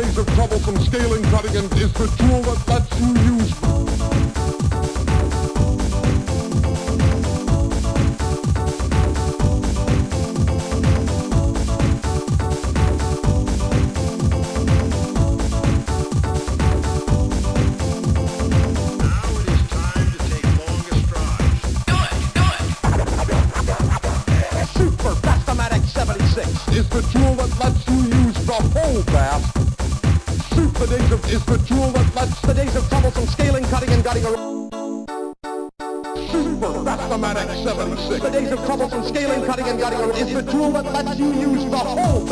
days of troublesome scaling, cutting, and is the tool that lets you use Now it is time to take longer strides. Do it, do it! Super Fast-O-Matic 76. is the tool that lets you the whole days of is the tool that lets of troublesome scaling, cutting, and gutting are... Super Fast-O-Matic 76 The days of troublesome scaling, cutting, and gutting are... Is the tool that lets you use the whole.